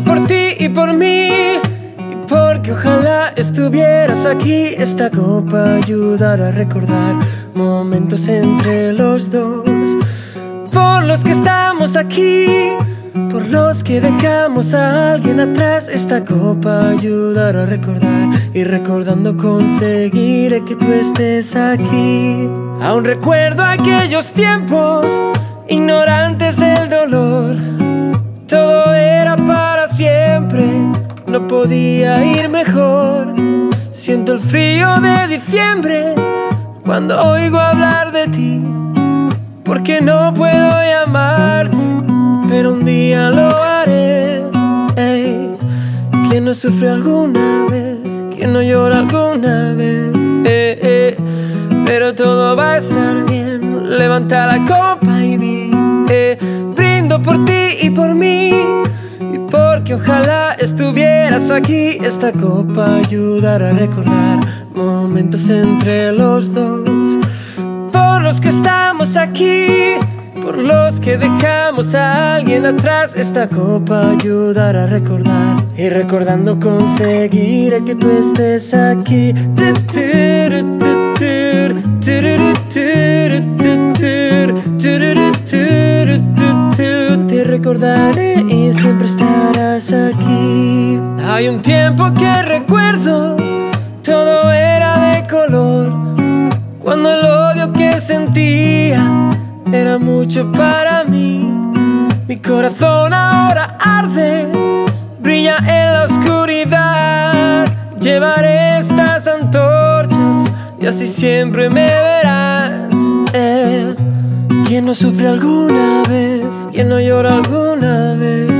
mí. Y porque ojalá estuvieras aquí, esta copa ayudará a recordar momentos entre los dos. Por los que estamos aquí, por los que dejamos a alguien atrás, esta copa ayudará a recordar. Y recordando conseguiré que tú estés aquí. Aún recuerdo aquellos tiempos ignorantes del dolor. Todo podía ir mejor. Siento el frío de diciembre cuando oigo hablar de ti, porque no puedo llamarte, pero un día lo haré. Ey, ¿Quién no sufre alguna vez? ¿Quién no llora alguna vez? Eh, eh, pero todo va a estar bien. Levanta la copa y di, eh, brindo por ti y por mí. Ojalá estuvieras aquí, esta copa ayudará a recordar momentos entre los dos. Por los que estamos aquí, por los que dejamos a alguien atrás, esta copa ayudará a recordar. Y recordando conseguiré que tú estés aquí. Te recordaré y siempre aquí. Hay un tiempo que recuerdo, todo era de color. Cuando el odio que sentía era mucho para mí. Mi corazón ahora arde, brilla en la oscuridad. Llevaré estas antorchas y así siempre me verás. Eh, ¿Quién no sufre alguna vez? ¿Quién no llora alguna vez?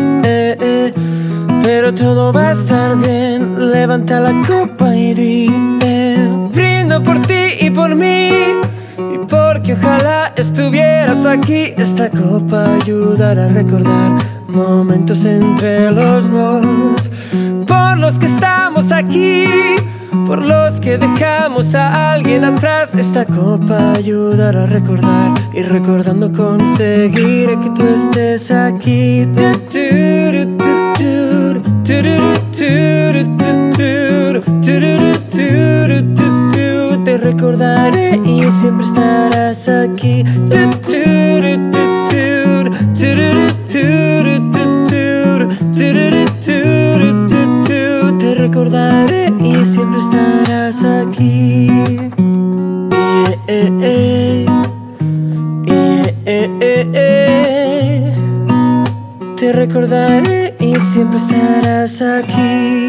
Pero todo va a estar bien. Levanta la copa y di, eh, brindo por ti y por mí. Y porque ojalá estuvieras aquí, esta copa ayudará a recordar momentos entre los dos. Por los que estamos aquí, por los que dejamos a alguien atrás, esta copa ayudará a recordar. Y recordando conseguiré que tú estés aquí. Te recordaré y siempre estarás aquí. Te recordaré y siempre estarás aquí. Te recordaré y siempre estarás aquí.